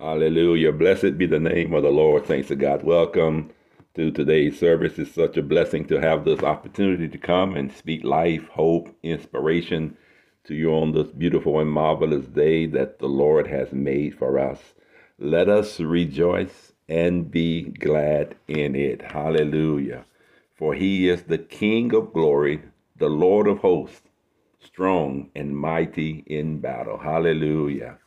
Hallelujah. Blessed be the name of the Lord. Thanks to God. Welcome to today's service. It's such a blessing to have this opportunity to come and speak life, hope, inspiration to you on this beautiful and marvelous day that the Lord has made for us. Let us rejoice and be glad in it. Hallelujah. For he is the King of glory, the Lord of hosts, strong and mighty in battle. Hallelujah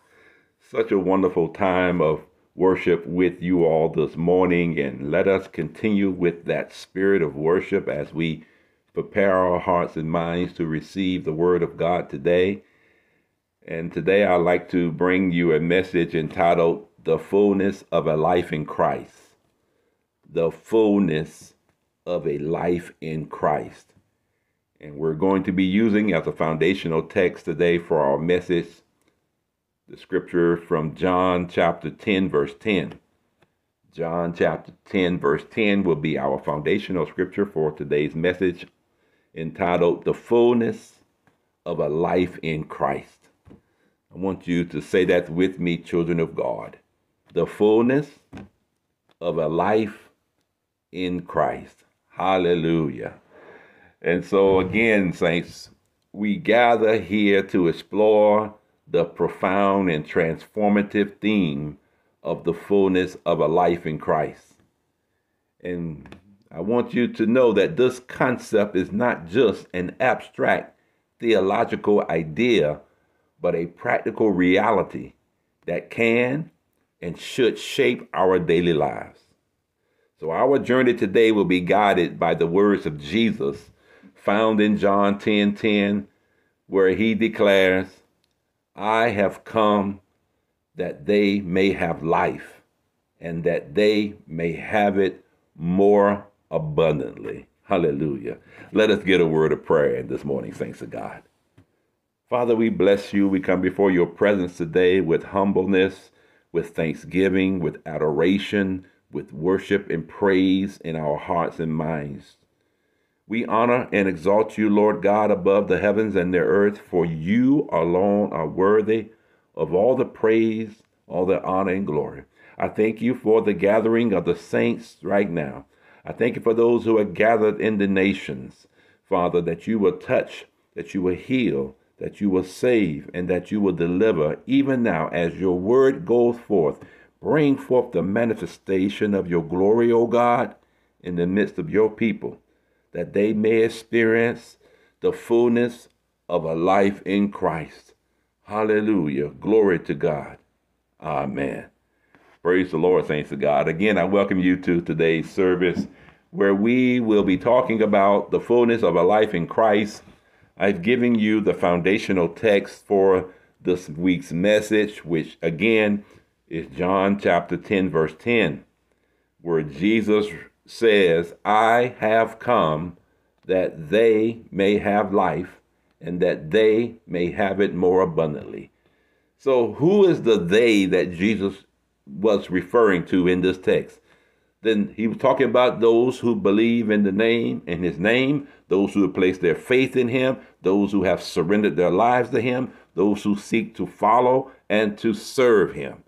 such a wonderful time of worship with you all this morning, and let us continue with that spirit of worship as we prepare our hearts and minds to receive the Word of God today. And today I'd like to bring you a message entitled The Fullness of a Life in Christ. The Fullness of a Life in Christ. And we're going to be using as a foundational text today for our message the scripture from John chapter 10, verse 10. John chapter 10, verse 10 will be our foundational scripture for today's message entitled The Fullness of a Life in Christ. I want you to say that with me, children of God. The fullness of a life in Christ. Hallelujah. And so, again, saints, we gather here to explore the profound and transformative theme of the fullness of a life in Christ. And I want you to know that this concept is not just an abstract theological idea, but a practical reality that can and should shape our daily lives. So, our journey today will be guided by the words of Jesus found in John 10 10, where he declares, I have come that they may have life and that they may have it more abundantly. Hallelujah. Let us get a word of prayer in this morning, thanks to God. Father, we bless you. We come before your presence today with humbleness, with thanksgiving, with adoration, with worship and praise in our hearts and minds. We honor and exalt you, Lord God, above the heavens and the earth, for you alone are worthy of all the praise, all the honor and glory. I thank you for the gathering of the saints right now. I thank you for those who are gathered in the nations, Father, that you will touch, that you will heal, that you will save, and that you will deliver, even now as your word goes forth. Bring forth the manifestation of your glory, O God, in the midst of your people that they may experience the fullness of a life in Christ. Hallelujah. Glory to God. Amen. Praise the Lord, saints of God. Again, I welcome you to today's service where we will be talking about the fullness of a life in Christ. I've given you the foundational text for this week's message, which again is John chapter 10, verse 10, where Jesus says, I have come that they may have life and that they may have it more abundantly. So, who is the they that Jesus was referring to in this text? Then he was talking about those who believe in the name, in his name, those who have placed their faith in him, those who have surrendered their lives to him, those who seek to follow and to serve him.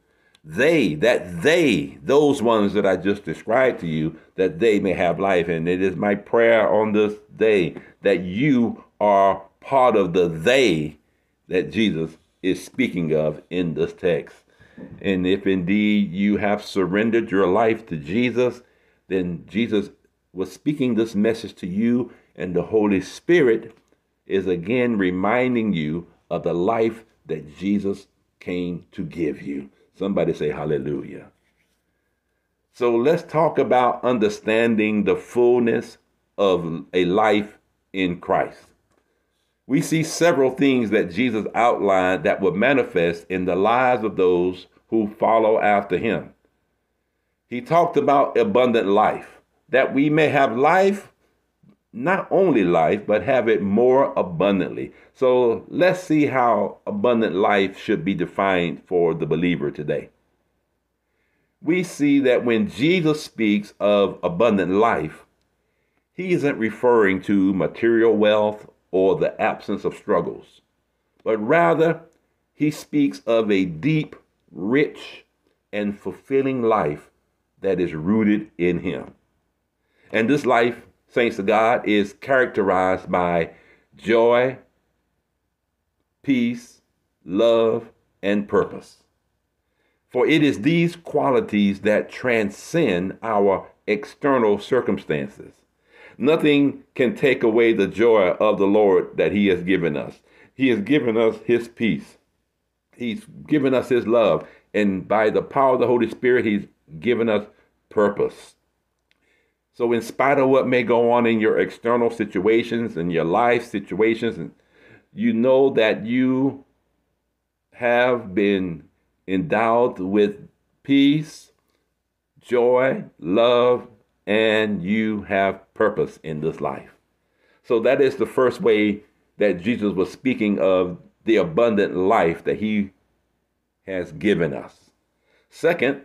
They, that they, those ones that I just described to you, that they may have life. And it is my prayer on this day that you are part of the they that Jesus is speaking of in this text. And if indeed you have surrendered your life to Jesus, then Jesus was speaking this message to you, and the Holy Spirit is again reminding you of the life that Jesus came to give you. Somebody say hallelujah. So let's talk about understanding the fullness of a life in Christ. We see several things that Jesus outlined that would manifest in the lives of those who follow after him. He talked about abundant life, that we may have life, not only life, but have it more abundantly. So let's see how abundant life should be defined for the believer today. We see that when Jesus speaks of abundant life, he isn't referring to material wealth or the absence of struggles, but rather he speaks of a deep, rich, and fulfilling life that is rooted in Him. And this life, saints of God, is characterized by joy, peace, love, and purpose. For it is these qualities that transcend our external circumstances. Nothing can take away the joy of the Lord that He has given us. He has given us His peace. He's given us His love. And by the power of the Holy Spirit, He's given us purpose. So, in spite of what may go on in your external situations and your life situations, you know that you have been endowed with peace, joy, love, and you have purpose in this life. So that is the first way that Jesus was speaking of the abundant life that he has given us. Second,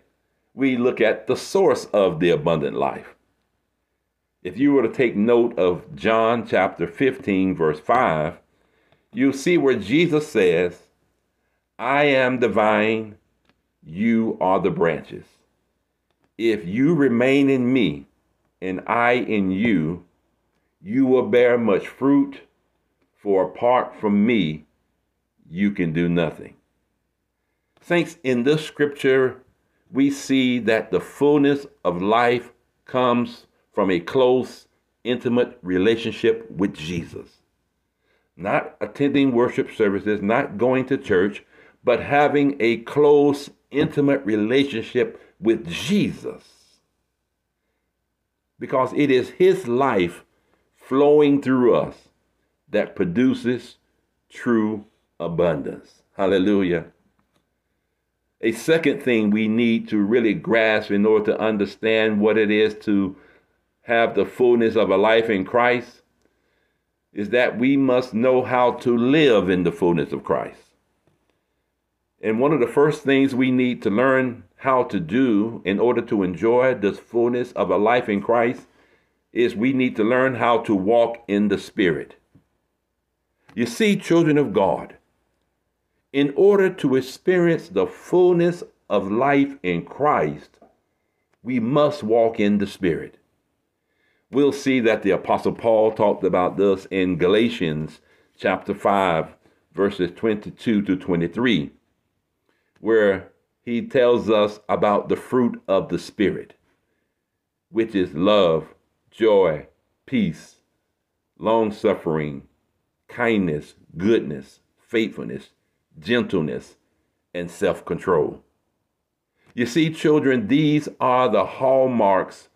we look at the source of the abundant life. If you were to take note of John chapter 15, verse 5, you'll see where Jesus says, I am the vine, you are the branches. If you remain in me and I in you, you will bear much fruit, for apart from me, you can do nothing. Saints, in this scripture, we see that the fullness of life comes from a close, intimate relationship with Jesus. Not attending worship services, not going to church, but having a close, intimate relationship with Jesus. Because it is His life flowing through us that produces true abundance. Hallelujah. A second thing we need to really grasp in order to understand what it is to have the fullness of a life in Christ is that we must know how to live in the fullness of Christ. And one of the first things we need to learn how to do in order to enjoy the fullness of a life in Christ is we need to learn how to walk in the Spirit. You see, children of God, in order to experience the fullness of life in Christ, we must walk in the Spirit. We'll see that the Apostle Paul talked about this in Galatians chapter 5, verses 22 to 23 where he tells us about the fruit of the Spirit, which is love, joy, peace, long suffering, kindness, goodness, faithfulness, gentleness, and self control. You see, children, these are the hallmarks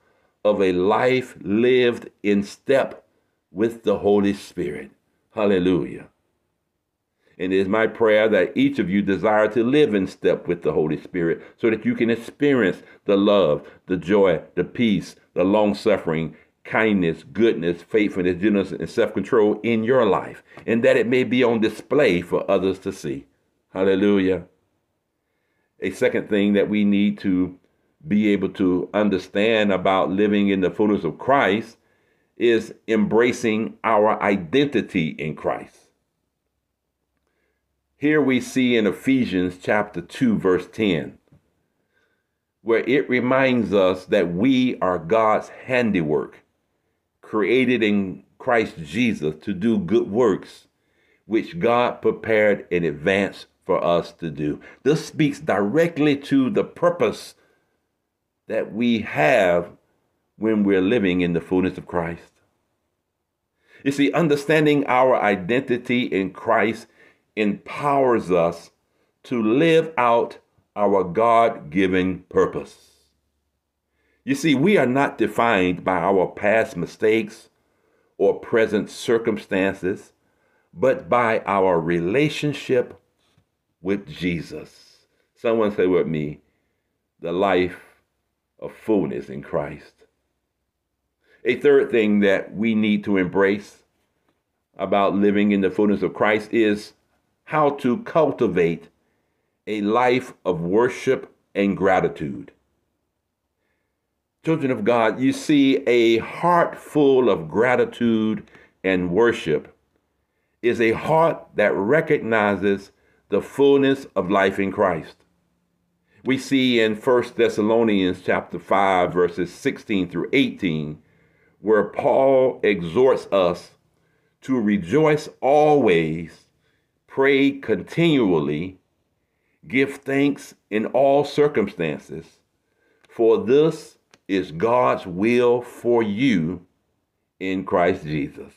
of a life lived in step with the Holy Spirit. Hallelujah. And it is my prayer that each of you desire to live in step with the Holy Spirit so that you can experience the love, the joy, the peace, the long suffering, kindness, goodness, faithfulness, gentleness, and self control in your life, and that it may be on display for others to see. Hallelujah. A second thing that we need to be able to understand about living in the fullness of Christ is embracing our identity in Christ. Here we see in Ephesians chapter 2, verse 10, where it reminds us that we are God's handiwork, created in Christ Jesus to do good works, which God prepared in advance for us to do. This speaks directly to the purpose that we have when we're living in the fullness of Christ. You see, understanding our identity in Christ empowers us to live out our God given purpose. You see, we are not defined by our past mistakes or present circumstances, but by our relationship with Jesus. Someone say with me, the life of fullness in Christ. A third thing that we need to embrace about living in the fullness of Christ is how to cultivate a life of worship and gratitude. Children of God, you see, a heart full of gratitude and worship is a heart that recognizes the fullness of life in Christ. We see in 1 Thessalonians chapter 5 verses 16 through 18 where Paul exhorts us to rejoice always, pray continually, give thanks in all circumstances, for this is God's will for you in Christ Jesus.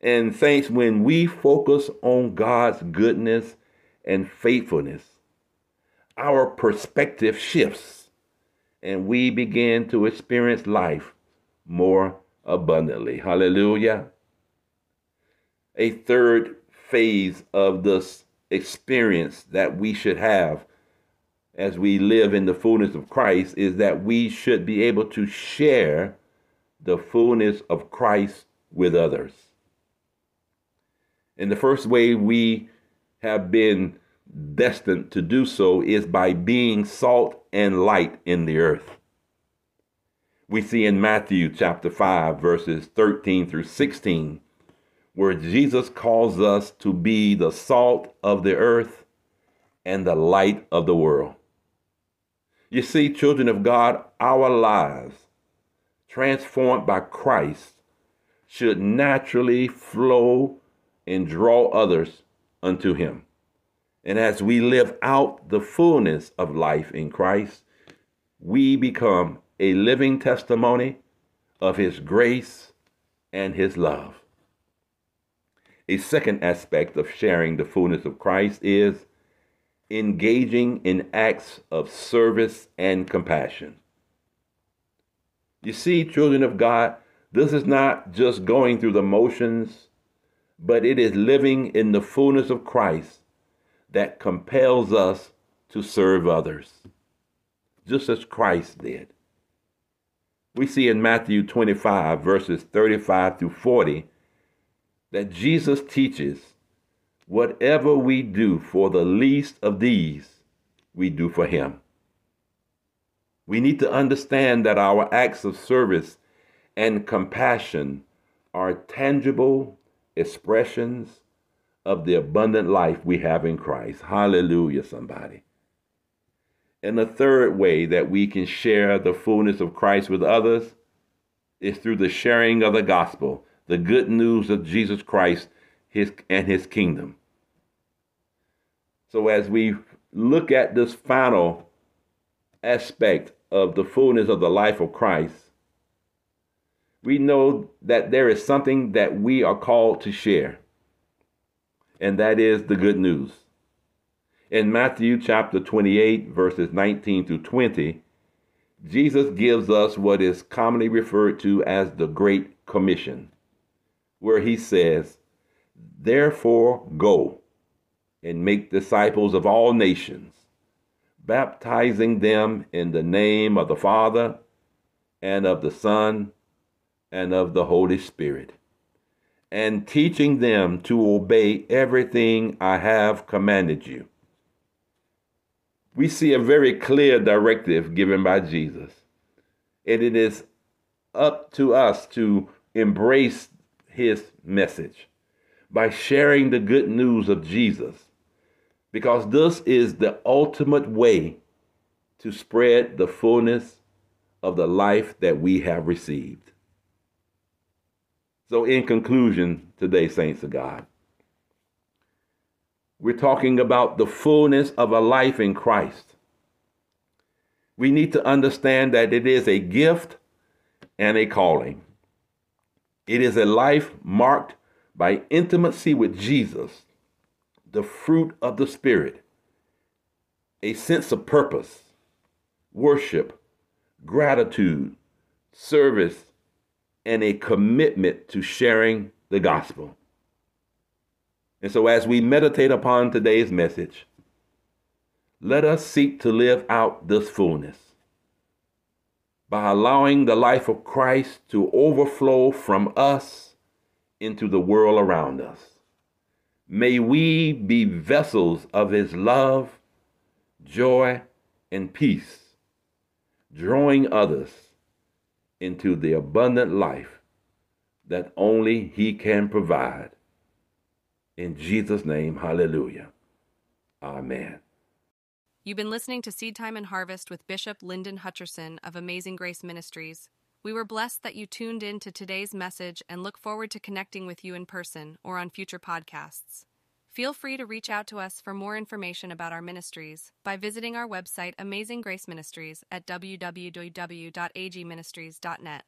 And saints, when we focus on God's goodness and faithfulness, our perspective shifts and we begin to experience life more abundantly. Hallelujah. A third phase of this experience that we should have as we live in the fullness of Christ is that we should be able to share the fullness of Christ with others. And the first way we have been destined to do so is by being salt and light in the earth. We see in Matthew chapter 5, verses 13 through 16, where Jesus calls us to be the salt of the earth and the light of the world. You see, children of God, our lives, transformed by Christ, should naturally flow and draw others unto Him. And as we live out the fullness of life in Christ, we become a living testimony of His grace and His love. A second aspect of sharing the fullness of Christ is engaging in acts of service and compassion. You see, children of God, this is not just going through the motions, but it is living in the fullness of Christ that compels us to serve others, just as Christ did. We see in Matthew 25, verses 35 through 40, that Jesus teaches Whatever we do for the least of these, we do for Him. We need to understand that our acts of service and compassion are tangible expressions of the abundant life we have in Christ. Hallelujah, somebody. And the third way that we can share the fullness of Christ with others is through the sharing of the gospel, the good news of Jesus Christ his, and his kingdom. So as we look at this final aspect of the fullness of the life of Christ, we know that there is something that we are called to share, and that is the good news. In Matthew chapter 28, verses 19 through 20, Jesus gives us what is commonly referred to as the Great Commission, where he says, Therefore, go and make disciples of all nations, baptizing them in the name of the Father and of the Son and of the Holy Spirit, and teaching them to obey everything I have commanded you. We see a very clear directive given by Jesus, and it is up to us to embrace his message by sharing the good news of Jesus because this is the ultimate way to spread the fullness of the life that we have received. So, in conclusion, today, saints of God, we're talking about the fullness of a life in Christ. We need to understand that it is a gift and a calling. It is a life marked by intimacy with Jesus the fruit of the Spirit, a sense of purpose, worship, gratitude, service, and a commitment to sharing the gospel. And so, as we meditate upon today's message, let us seek to live out this fullness by allowing the life of Christ to overflow from us into the world around us. May we be vessels of his love, joy, and peace, drawing others into the abundant life that only he can provide. In Jesus' name, hallelujah. Amen. You've been listening to Seed Time and Harvest with Bishop Lyndon Hutcherson of Amazing Grace Ministries. We were blessed that you tuned in to today's message and look forward to connecting with you in person or on future podcasts. Feel free to reach out to us for more information about our ministries by visiting our website Amazing Grace Ministries at www.agministries.net.